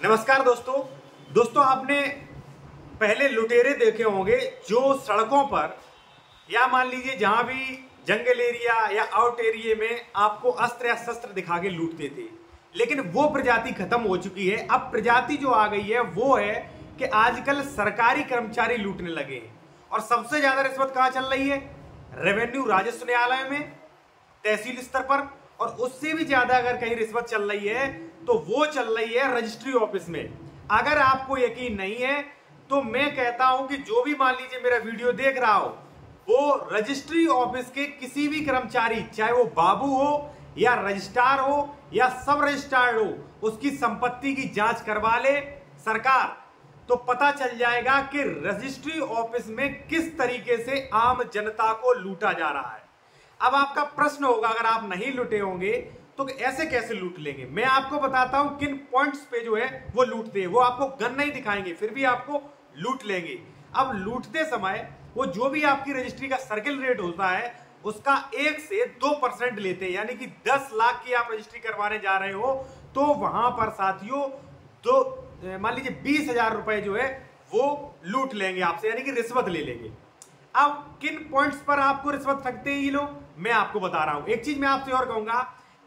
नमस्कार दोस्तों। दोस्तों, आपने पहले लुटेरे देखे होंगे जो सड़कों पर, या मान लीजिए जहाँ भी जंगल एरिया या आउट एरिया में आपको अस्त्र या शस्त्र दिखा के लूटते थे। लेकिन वो प्रजाति खत्म हो चुकी है। अब प्रजाति जो आ गई है, वो है कि आजकल सरकारी कर्मचारी लूटने लगे हैं। और सबसे ज़्यादा रिश्वत कहाँ चल रही है? रेवेन्यू राजस्व न्यायालय में, तहसील स्तर पर। और उससे भी ज़्यादा अगर कहीं रिश्वत चल रही है तो वो चल रही है रजिस्ट्री ऑफ़िस में। अगर आपको यकीन नहीं है तो मैं कहता हूँ कि जो भी मान लीजिए मेरा वीडियो देख रहा हो, वो रजिस्ट्री ऑफ़िस के किसी भी कर्मचारी, चाहे वो बाबू हो, या रजिस्ट्रार हो, या सब रजिस्ट्रार हो, उसकी संपत्ति की जाँच करवा ले सरकार। तो पता चल जाएगा कि रजिस्ट्री ऑफ़िस में किस तरीके से आम जनता को लूटा जा रहा है। अब आपका प्रश्न होगा, अगर आप नहीं लूटे होंगे तो ऐसे कैसे लूट लेंगे? मैं आपको बताता हूँ किन पॉइंट्स पे जो है वो लूटते हैं। वो आपको गन नहीं दिखाएँगे, फिर भी आपको लूट लेंगे। अब लूटते समय वो जो भी आपकी रजिस्ट्री का सर्किल रेट होता है, उसका एक से दो परसेंट लेते हैं। यानी कि दस लाख की आप रजिस्ट्री करवाने जा रहे हो तो वहाँ पर साथियों तो मान लीजिए बीस हज़ार रुपए जो है, वो लूट लेंगे आपसे, यानी कि रिश्वत ले लेंगे। अब किन पॉइंट्स पर आपको रिश्वत ठगते हैं ये लोग? मैं आपको बता रहा हूँ। एक चीज़ मैं आपसे और कहूँगा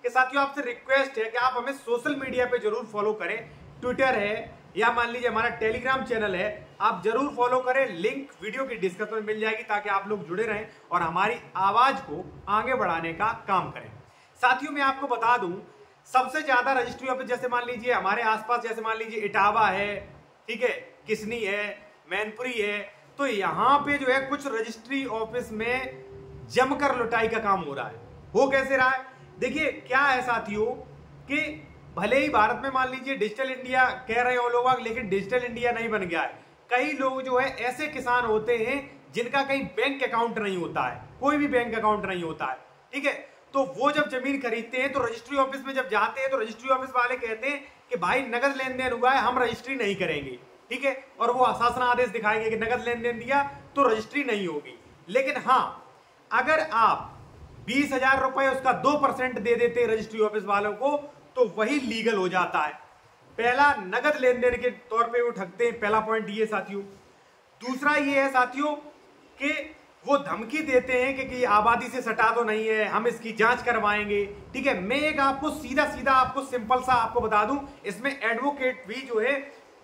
कि साथियों आपसे रिक्वेस्ट है कि आप हमें सोशल मीडिया पे ज़रूर फॉलो करें। ट्विटर है, या मान लीजिए हमारा टेलीग्राम चैनल है, आप ज़रूर फॉलो करें। लिंक वीडियो की डिस्क्रिप्शन में मिल जाएगी ताकि आप लोग जुड़े रहें और हमारी आवाज़ को आगे बढ़ाने का काम करें। साथियों, मैं आपको बता दूँ, सबसे ज़्यादा रजिस्ट्री ऑफ़िस जैसे मान लीजिए हमारे आसपास, जैसे मान लीजिए इटावा है, ठीक है, किसनी है, मैनपुरी है तो यहाँ पे जो है कुछ रजिस्ट्री ऑफ़िस में जमकर लुटाई का काम हो रहा है। हो कैसे रहा है? देखिए, क्या है साथियों, कि भले ही भारत में मान लीजिए डिजिटल इंडिया कह रहे हो लोग, लेकिन डिजिटल इंडिया नहीं बन गया है। कई लोग जो है, ऐसे किसान होते हैं जिनका कहीं बैंक अकाउंट नहीं होता है। कोई भी बैंक अकाउंट नहीं होता है। ठीक है? तो वो जब ज़मीन खरीदते हैं तो रजिस्ट्री ऑफ़िस में जब जाते हैं तो रजिस्ट्री ऑफ़िस वाले कहते हैं कि, भाई, नगद लेन देन हुआ है, हम रजिस्ट्री नहीं करेंगे। ठीक है? और वो शासन आदेश दिखाएँगे कि नगद लेन देन दिया तो रजिस्ट्री नहीं होगी। लेकिन हाँ अगर आप बीस हज़ार रुपए उसका दो परसेंट दे देते रजिस्ट्री ऑफ़िस वालों को तो वही लीगल हो जाता है। पहला नगद लेन देन के तौर पे वो ठगते हैं पहला पॉइंट ये साथियों। दूसरा ये है साथियों कि वो धमकी देते हैं कि, कि आबादी से सटा तो नहीं है हम इसकी जाँच करवाएँगे। ठीक है मैं एक आपको सीधा सीधा आपको सिंपल सा आपको बता दूँ इसमें एडवोकेट भी जो है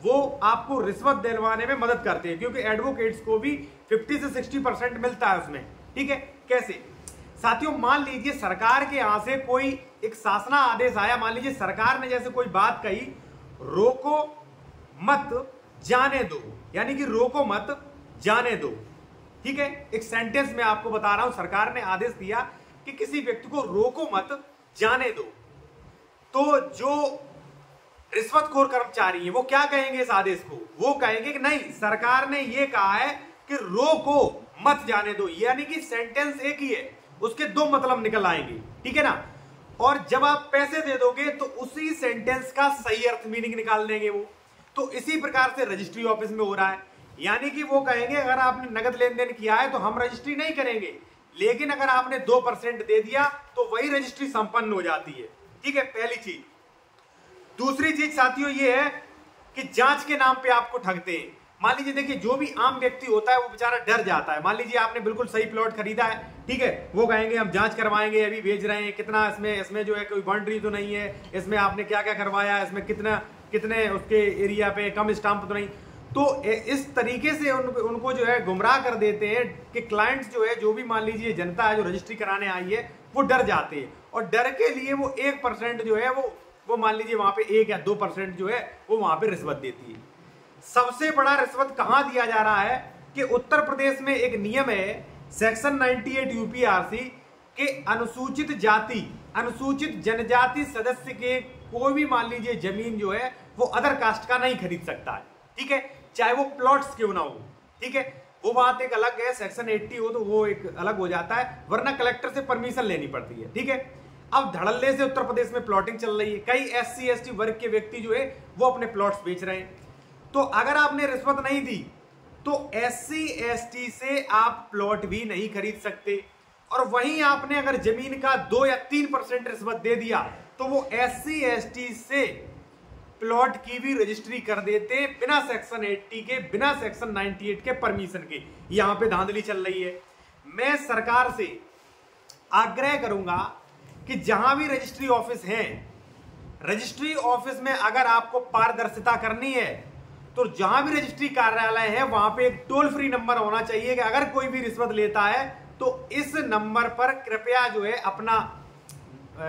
वो आपको रिश्वत दिलवाने में मदद करते हैं क्योंकि एडवोकेट्स को भी 50 से 60 परसेंट मिलता है उसमें। ठीक है कैसे? साथियों, मान लीजिए सरकार के यहाँ से कोई एक शासना आदेश आया, मान लीजिए सरकार ने जैसे कोई बात कही, रोको मत, जाने दो। यानी कि रोको मत, जाने दो। ठीक है? एक सेंटेंस में आपको बता रहा हूँ, सरकार ने आदेश दिया कि किसी व्यक्ति को रोको मत, जाने दो। तो जो रिश्वतखोर कर्मचारी है, वो क्या कहेंगे इस आदेश को? वो कहेंगे कि नहीं, सरकार ने ये कहा है कि रोको मत, जाने दो। यानी कि सेंटेंस एक ही है। उसके दो मतलब निकल आएँगे, ठीक है ना? और जब आप पैसे दे दोगे तो उसी सेंटेंस का सही अर्थ मीनिंग निकाल देंगे वो। तो इसी प्रकार से रजिस्ट्री ऑफ़िस में हो रहा है। यानी कि वो कहेंगे, अगर आपने नगद लेन देन किया है तो हम रजिस्ट्री नहीं करेंगे। लेकिन अगर आपने दो परसेंट दे दिया तो वही रजिस्ट्री संपन्न हो जाती है। ठीक है, पहली चीज़। दूसरी चीज़ साथियों, ये है कि जाँच के नाम पे आपको ठगते हैं। मान लीजिए देखिए जो भी आम व्यक्ति होता है वो बेचारा डर जाता है। मान लीजिए आपने बिल्कुल सही प्लॉट खरीदा है ठीक है? वो कहेंगे हम जाँच करवाएँगे अभी भेज रहे हैं कितना इसमें इसमें जो है कोई बाउंड्री तो नहीं है इसमें आपने क्या क्या करवाया है इसमें कितना कितने उसके एरिया पे कम स्टाम्प तो नहीं? तो इस तरीके से उन, उनको जो है गुमराह कर देते हैं कि क्लाइंट्स जो है जो भी मान लीजिए जनता है जो रजिस्ट्री कराने आई है वो डर जाते हैं। और डर के लिए वो एक परसेंट जो है वो वो मान लीजिए वहाँ पे एक या दो परसेंट जो है वो वहाँ पे रिश्वत देती है। सबसे बड़ा रिश्वत कहाँ दिया जा रहा है कि उत्तर प्रदेश में एक नियम है सेक्शन 98 यूपीआरसी के अनुसूचित जाति, अनुसूचित जनजाति सदस्य के कोई भी मान लीजिए ज़मीन जो है, वो अदर कास्ट का नहीं खरीद सकता है। ठीक है? चाहे वो प्लॉट्स क्यों ना हो। ठीक है? वो बात एक अलग है सेक्शन 80 हो तो वो एक अलग हो जाता है, वरना कलेक्टर से परमिशन लेनी पड़ती है। ठीक है? अब धड़ल्ले से उत्तर प्रदेश में प्लॉटिंग चल रही है। कई एस सी वर्ग के व्यक्ति जो है, वो अपने प्लॉट्स बेच रहे हैं। तो अगर आपने रिश्वत नहीं दी तो एस सी से आप प्लॉट भी नहीं खरीद सकते। और वहीं आपने अगर ज़मीन का दो या तीन परसेंट रिश्वत दे दिया तो वो एस सी से प्लॉट की भी रजिस्ट्री कर देते बिना सेक्शन 80 के, बिना सेक्शन 98 के परमिशन के। यहाँ पे धांधली चल रही है। मैं सरकार से आग्रह करूँगा कि जहाँ भी रजिस्ट्री ऑफ़िस है, रजिस्ट्री ऑफ़िस में अगर आपको पारदर्शिता करनी है तो जहाँ भी रजिस्ट्री कार्यालय है, वहाँ पे एक टोल फ्री नंबर होना चाहिए कि अगर कोई भी रिश्वत लेता है तो इस नंबर पर कृपया जो है अपना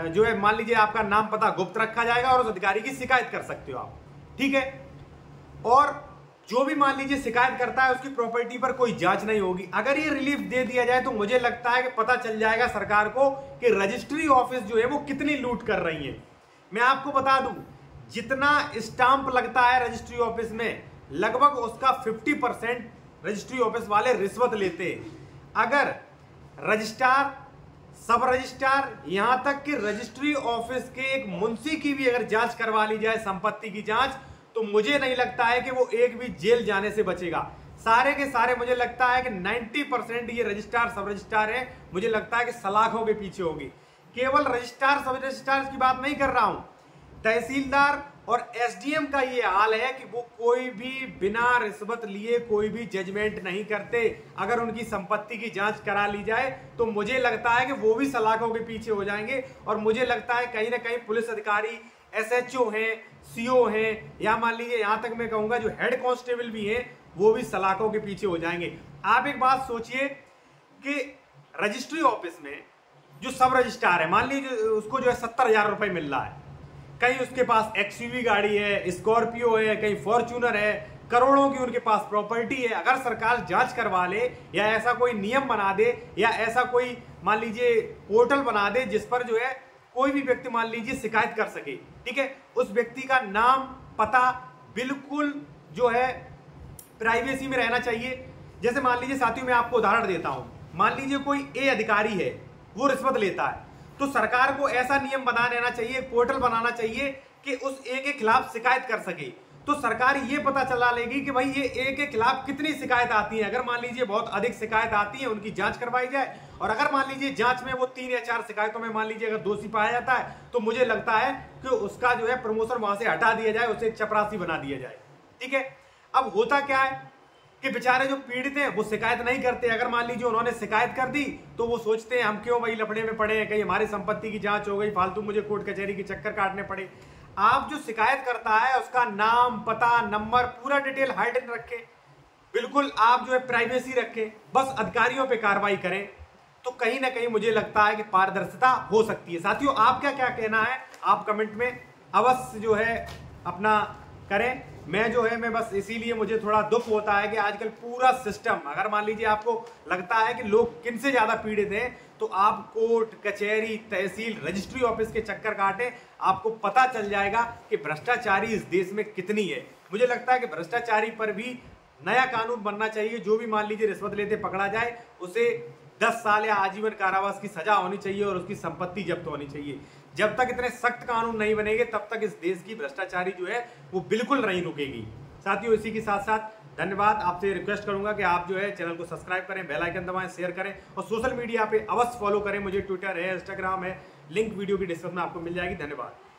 जो है मान लीजिए आपका नाम पता गुप्त रखा जाएगा और उस अधिकारी की शिकायत कर सकते हो आप। ठीक है? और जो भी मान लीजिए शिकायत करता है, उसकी प्रॉपर्टी पर कोई जाँच नहीं होगी। अगर ये रिलीफ दे दिया जाए तो मुझे लगता है कि पता चल जाएगा सरकार को कि रजिस्ट्री ऑफ़िस जो है वो कितनी लूट कर रही है। मैं आपको बता दूँ जितना स्टाम्प लगता है रजिस्ट्री ऑफ़िस में, लगभग उसका 50 परसेंट रजिस्ट्री ऑफ़िस वाले रिश्वत लेते अगर रजिस्ट्रार, सब रजिस्ट्रार, यहाँ तक कि रजिस्ट्री ऑफ़िस के एक मुंशी की भी अगर जाँच करवा ली जाए, संपत्ति की जाँच तो मुझे नहीं लगता है कि वो एक भी जेल जाने से बचेगा। सारे के सारे मुझे लगता है कि 90 परसेंट ये रजिस्ट्रार, सब रजिस्ट्रार है। मुझे लगता है कि सलाखों के पीछे होगी। केवल रजिस्ट्रार, सब रजिस्ट्रार की बात नहीं कर रहा हूँ। तहसीलदार और एसडीएम का ये हाल है कि वो कोई भी बिना रिश्वत लिए कोई भी जजमेंट नहीं करते। अगर उनकी संपत्ति की जाँच करा ली जाए तो मुझे लगता है कि वो भी सलाखों के पीछे हो जाएँगे और मुझे लगता है कहीं ना कहीं पुलिस अधिकारी एसएचओ हैं सीओ हैं, या मान लीजिए यहाँ तक मैं कहूँगा जो हेड कांस्टेबल भी हैं, वो भी सलाखों के पीछे हो जाएँगे। आप एक बात सोचिए कि रजिस्ट्री ऑफ़िस में जो सब रजिस्ट्रार है, मान लीजिए उसको जो है सत्तर हज़ार रुपए मिल रहा है कहीं उसके पास एक्सयूवी गाड़ी है स्कॉर्पियो है, कहीं फॉर्चूनर है, करोड़ों की उनके पास प्रॉपर्टी है। अगर सरकार जाँच करवा ले या ऐसा कोई नियम बना दे या ऐसा कोई, मान लीजिए, पोर्टल बना दे जिस पर जो है कोई भी व्यक्ति, मान लीजिए, शिकायत कर सके, ठीक है? उस व्यक्ति का नाम, पता बिल्कुल जो है प्राइवेसी में रहना चाहिए। जैसे मान लीजिए, साथियों, मैं आपको उदाहरण देता हूँ। मान लीजिए कोई ए अधिकारी है, वो रिश्वत लेता है। तो सरकार को ऐसा नियम बना लेना चाहिए, पोर्टल बनाना चाहिए कि उस ए के खिलाफ शिकायत कर सके। तो सरकार ये पता चला लेगी कि भाई ये ए के खिलाफ कितनी शिकायत आती है। अगर मान लीजिए बहुत अधिक शिकायत आती है, उनकी जाँच करवाई जाए, और अगर मान लीजिए जाँच में वो तीन या चार शिकायतों में मान लीजिए अगर दोषी पाया जाता है तो मुझे लगता है कि उसका जो है प्रमोशन वहाँ से हटा दिया जाए, उसे चपरासी बना दिया जाए। ठीक है? अब होता क्या है? कि बेचारे जो पीड़ित हैं, वो शिकायत नहीं करते। अगर मान लीजिए उन्होंने शिकायत कर दी तो वो सोचते हैं, हम क्यों वही लफड़े में पड़े हैं? कहीं हमारी संपत्ति की जाँच हो गई, फालतू मुझे कोर्ट कचहरी के चक्कर काटने पड़े। आप जो शिकायत करता है, उसका नाम, पता, नंबर, पूरा डिटेल हाइड रखे। बिल्कुल आप जो है प्राइवेसी रखें। बस अधिकारियों पर कार्रवाई करें। तो कहीं ना कहीं मुझे लगता है कि पारदर्शिता हो सकती है। साथियों, आप क्या क्या कहना है, आप कमेंट में अवश्य जो है अपना करें। मैं जो है, मैं बस इसीलिए मुझे थोड़ा दुख होता है कि आजकल पूरा सिस्टम अगर मान लीजिए आपको लगता है कि लोग किन से ज़्यादा पीड़ित हैं तो आप कोर्ट, कचहरी, तहसील रजिस्ट्री ऑफ़िस के चक्कर काटे, आपको पता चल जाएगा कि भ्रष्टाचारी इस देश में कितनी है। मुझे लगता है कि भ्रष्टाचारी पर भी नया कानून बनना चाहिए, जो भी मान लीजिए रिश्वत लेते पकड़ा जाए, उसे दस साल या आजीवन कारावास की सजा होनी चाहिए और उसकी संपत्ति जब्त होनी चाहिए। जब तक इतने सख्त कानून नहीं बनेंगे, तब तक इस देश की भ्रष्टाचारी जो है, वो बिल्कुल नहीं रुकेगी। साथियों, इसी के साथ साथ धन्यवाद। आपसे रिक्वेस्ट करूँगा कि आप जो है चैनल को सब्सक्राइब करें बेल आइकन दबाएँ शेयर करें और सोशल मीडिया पे अवश्य फॉलो करें। मुझे ट्विटर है इंस्टाग्राम है लिंक वीडियो की डिस्क्रिप्शन में आपको मिल जाएगी। धन्यवाद।